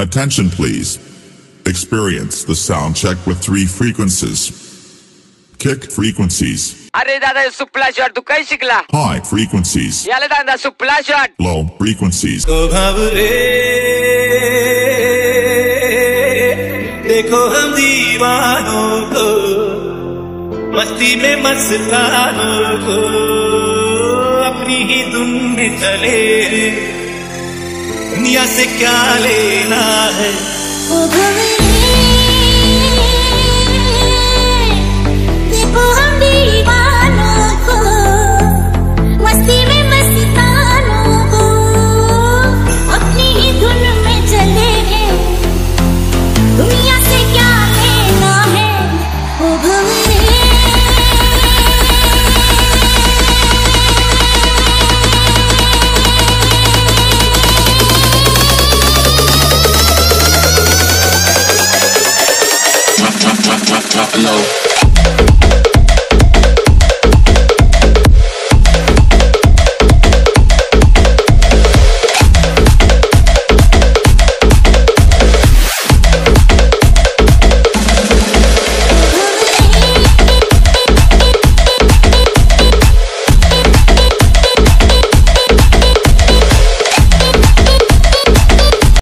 Attention please. Experience the sound check with three frequencies. Kick frequencies, अरे दादा हे सुपला shot तू काही शिकला high frequencies, याला दादा सुपला शॉट low frequencies. तो भवरे देखो हम दीवानों को मस्ती में मस्तानों को अपनी ही धुन में चले दुनिया से क्या लेना है? no.